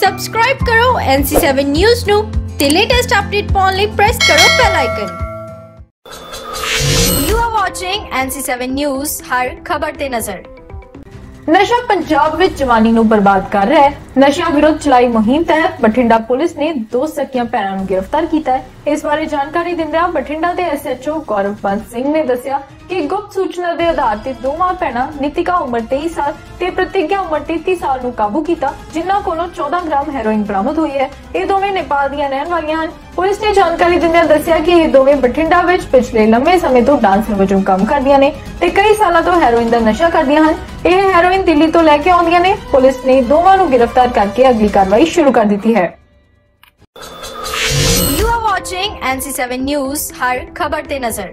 Subscribe ਕਰੋ NC7 news ਨੂੰ ਤੇ ਲੇਟੈਸਟ ਅਪਡੇਟ ਪਾਉਣ ਲਈ ਪ੍ਰੈਸ ਕਰੋ bell icon you are watching NC7 news ਹਰ ਖਬਰ ਤੇ ਨਜ਼ਰ। ਨਸ਼ਾ ਪੰਜਾਬ ਵਿੱਚ ਜਵਾਨੀ ਨੂੰ ਬਰਬਾਦ ਕਰ ਰਿਹਾ ਹੈ। ਨਸ਼ਿਆਂ ਵਿਰੁੱਧ ਚਲਾਈ ਮੁਹਿੰਮ ਤਹਿਤ ਬਠਿੰਡਾ ਪੁਲਿਸ ਨੇ ਦੋ ਸਕੀਆਂ ਭੈਣਾਂ ਨੂੰ ਗ੍ਰਿਫਤਾਰ ਕੀਤਾ ਹੈ। ਇਸ ਬਾਰੇ ਜਾਣਕਾਰੀ ਦਿੰਦਿਆਂ ਬਠਿੰਡਾ ਦੇ ਐਸਐਚਓ ਗੌਰਵਪਾਲ ਸਿੰਘ ਨੇ ਦੱਸਿਆ ਕਿ ਗੁਪਤ ਸੂਚਨਾ ਦੇ ਆਧਾਰ ਤੇ ਦੋਵਾਂ ਭੈਣਾਂ ਨਿਤਿਕਾ ਉਮਰ 23 ਸਾਲ ਤੇ ਪ੍ਰਤੀਗਿਆ ਉਮਰ 33 ਸਾਲ ਨੂੰ ਕਾਬੂ ਕੀਤਾ, ਜਿਨ੍ਹਾਂ ਕੋਲੋਂ 14 ਗ੍ਰਾਮ ਹੈਰੋਇਨ ਬਰਾਮਦ ਹੋਈ ਹੈ। ਇਹ ਦੋਵੇਂ ਨੇਪਾਲ ਦੀਆਂ ਰਹਿਣ ਵਾਲੀਆਂ ਹਨ। ਪੁਲਿਸ ਨੇ ਜਾਣਕਾਰੀ ਦਿੰਦਿਆਂ ਦੱਸਿਆ ਕਿ ਇਹ ਦੋਵੇਂ ਬਠਿੰਡਾ ਵਿੱਚ ਪਿਛਲੇ ਲੰਮੇ ਸਮੇਂ ਤੋਂ ਡਾਂਸਰ ਵਜੋਂ ਕੰਮ ਕਰਦੀਆਂ ਨੇ ਤੇ ਕਈ ਸਾਲਾਂ ਤੋਂ ਹੈਰੋਇਨ ਦਾ ਨਸ਼ਾ ਕਰਦੀਆਂ ਹਨ। ਇਹ ਹੈਰੋਇਨ ਦਿੱਲੀ ਤੋਂ ਲੈ ਕੇ ਆਉਂਦੀਆਂ ਨੇ। ਪੁਲਿਸ ਨੇ ਦੋਵਾਂ ਨੂੰ ਗ੍ਰਿਫਤਾਰ ਕਰਕੇ ਅਗਲੀ ਕਾਰਵਾਈ ਸ਼ੁਰੂ ਕਰ ਦਿੱਤੀ ਹੈ। You are watching NC7 news ਹਰ ਖਬਰ ਤੇ ਨਜ਼ਰ।